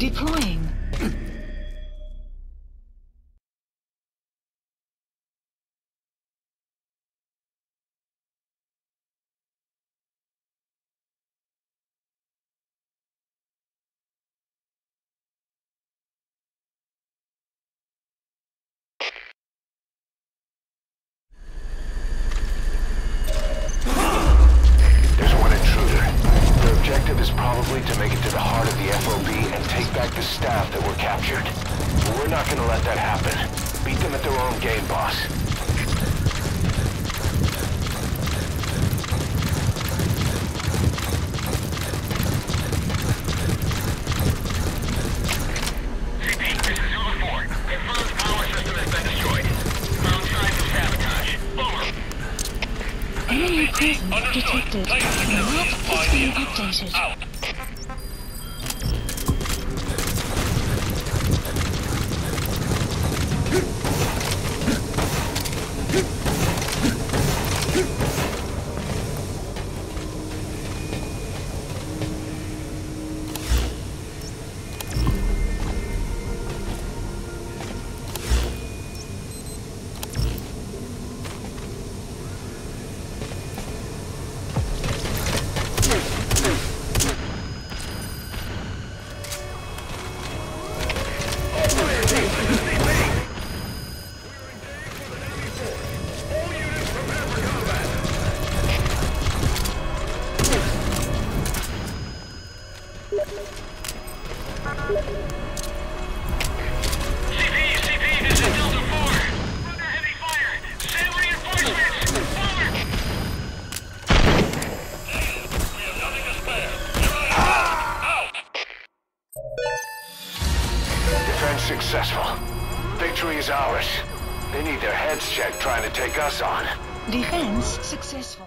Deploying. Staff that were captured. We're not gonna let that happen. Beat them at their own game, boss. CP, this is Zulu 4. Confirmed power system has been detected. Updated. Out. Successful. Victory is ours. They need their heads checked trying to take us on. Defense successful.